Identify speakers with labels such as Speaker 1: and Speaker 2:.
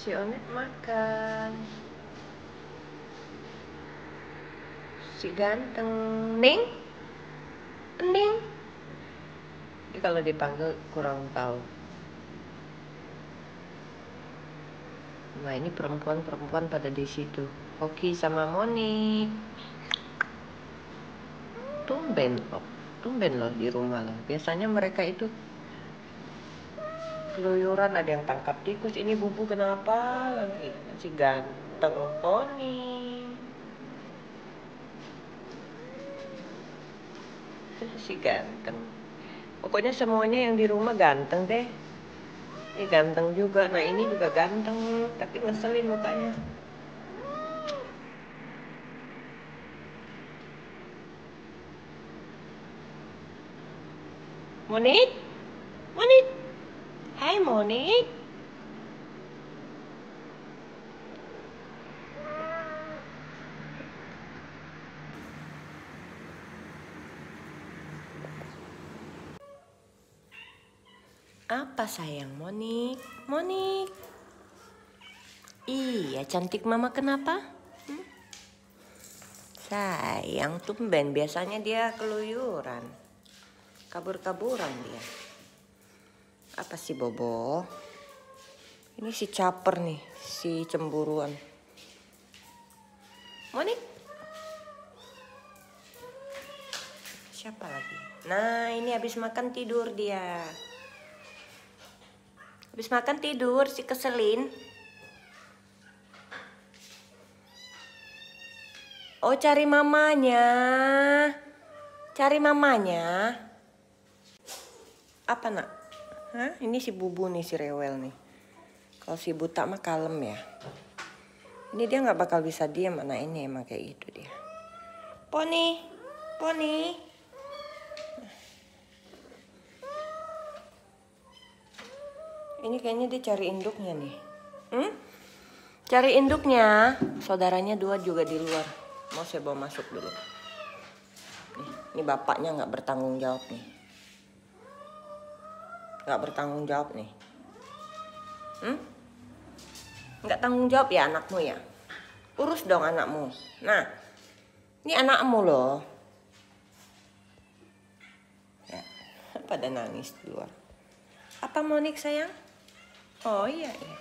Speaker 1: Si Onet makan. Si ganteng. Ning? Ning? Dia kalau dipanggil kurang tahu. Nah ini perempuan-perempuan pada di situ. Hoki sama Moni. Tumben loh. Tumben loh di rumah loh. Biasanya mereka itu keluyuran ada yang tangkap tikus ini bubu kenapa? Lagi si ganteng poni si ganteng. Pokoknya semuanya yang di rumah ganteng deh. Ini ganteng juga. Nah ini juga ganteng tapi ngeselin mukanya. Monit? Monit Hai Monik. Apa sayang Monik? Monik. Iya cantik mama kenapa? Hmm? Sayang tumben biasanya dia keluyuran. Kabur-kaburan dia. Apa sih Bobo? Ini si caper nih, si cemburuan. Monik. Siapa lagi? Nah, ini habis makan tidur dia. Habis makan tidur si keselin. Oh, cari mamanya. Cari mamanya. Apa, Nak? Hah? Ini si Bubu nih, si rewel nih. Kalau si buta mah kalem ya. Ini dia nggak bakal bisa diam, anak ini emang kayak gitu dia. Poni, Poni. Ini kayaknya dia cari induknya nih. Hmm? Cari induknya. Saudaranya dua juga di luar. Mau saya bawa masuk dulu. Nih, ini bapaknya nggak bertanggung jawab nih nggak bertanggung jawab nih. Hmm? nggak tanggung jawab ya anakmu ya? Urus dong anakmu. Nah ini anakmu loh. Ya pada nangis di luar. Apa Monik sayang? Oh iya iya